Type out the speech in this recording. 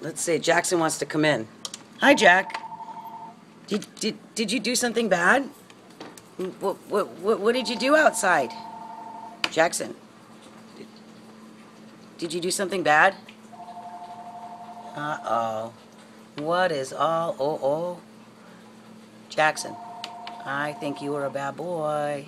let's see, Jackson wants to come in. Hi, Jack. Did, did, did you do something bad? What, what, what, did you do outside? Jackson. Did, did you do something bad? Uh-oh. What is all, oh, oh? Jackson, I think you were a bad boy.